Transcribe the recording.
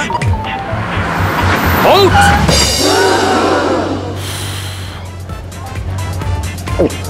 Halt! Oh.